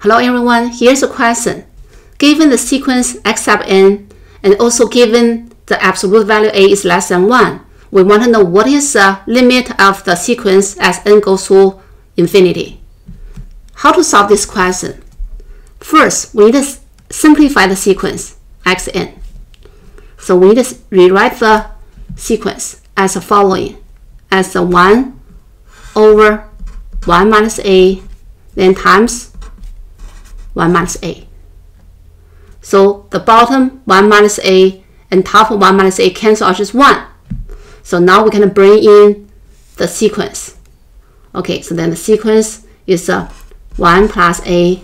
Hello everyone, here's a question. Given the sequence x sub n and also given the absolute value a is less than 1, we want to know what is the limit of the sequence as n goes to infinity. How to solve this question? First, we need to simplify the sequence xn. So we need to rewrite the sequence as the following, as the 1 over 1 minus a, then times 1 minus a. So the bottom 1 minus a and top 1 minus a cancel out just 1. So now we can bring in the sequence. Okay, so then the sequence is uh, 1 plus a,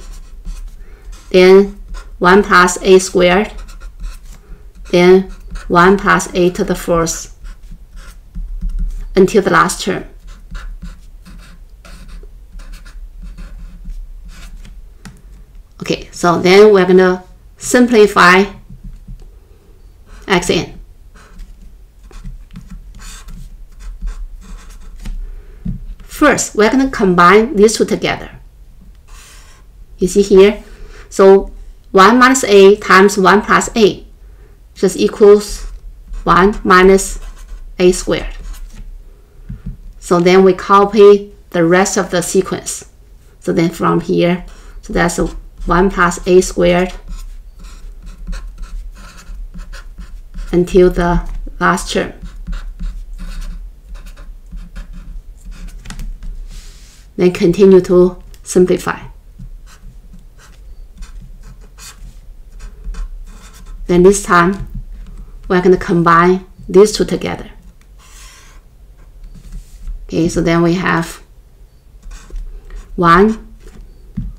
then 1 plus a squared, then 1 plus a to the fourth until the last term. Okay, so then we're going to simplify xn. First, we're going to combine these two together. You see here? So 1 minus a times 1 plus a just equals 1 minus a squared. So then we copy the rest of the sequence. So then from here, so that's 1 plus a squared until the last term. Then continue to simplify. Then this time, we're going to combine these two together. Okay, so then we have 1.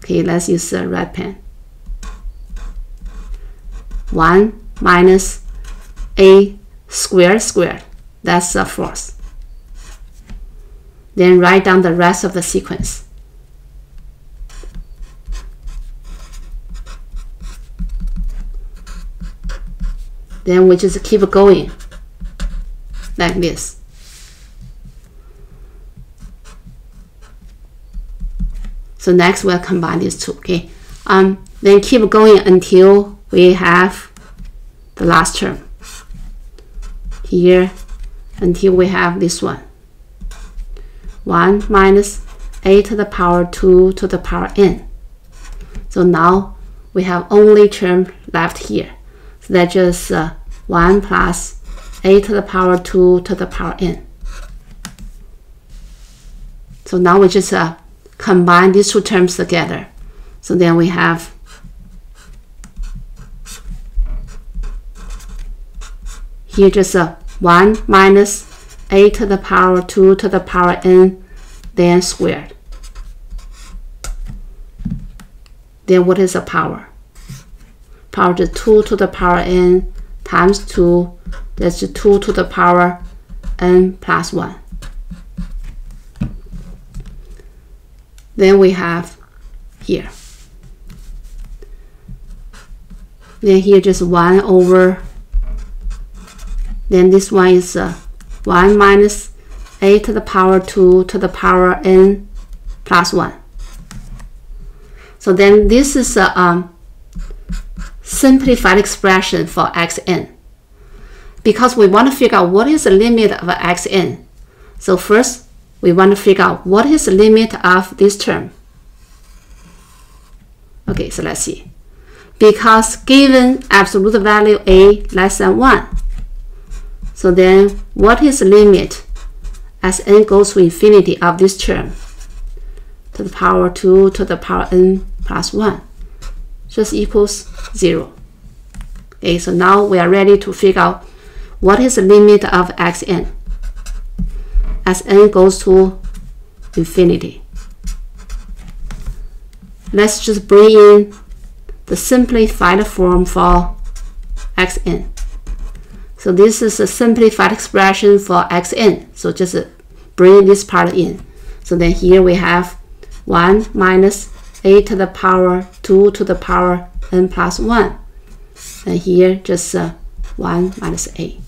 Okay, let's use a red pen. 1 minus a squared squared. That's the fourth. Then write down the rest of the sequence. Then we just keep going like this. So next we'll combine these two, okay? Um, then keep going until we have the last term here until we have this one. 1 minus a to the power 2 to the power n. So now we have only term left here. So that's just uh, 1 plus a to the power 2 to the power n. So now we just uh, combine these two terms together. So then we have here just a 1 minus a to the power 2 to the power n, then squared. Then what is the power? Power to 2 to the power n times 2, that's 2 to the power n plus 1. Then we have here. Then here just 1 over then this one is uh, 1 minus a to the power 2 to the power n plus 1. So then this is a um, simplified expression for xn. Because we want to figure out what is the limit of xn. So first, we want to figure out what is the limit of this term. Okay, so let's see. Because given absolute value a less than 1, so then what is the limit as n goes to infinity of this term? To the power 2 to the power n plus 1 just equals 0. Okay, so now we are ready to figure out what is the limit of xn as n goes to infinity. Let's just bring in the simplified form for xn. So this is a simplified expression for xn. So just bring this part in. So then here we have 1 minus a to the power 2 to the power n plus 1. And here just uh, 1 minus a.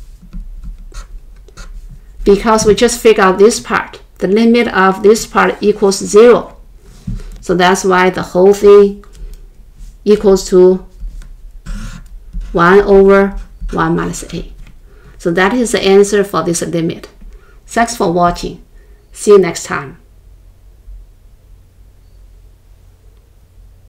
Because we just figure out this part, the limit of this part equals 0. So that's why the whole thing equals to 1 over 1 minus a. So that is the answer for this limit. Thanks for watching. See you next time.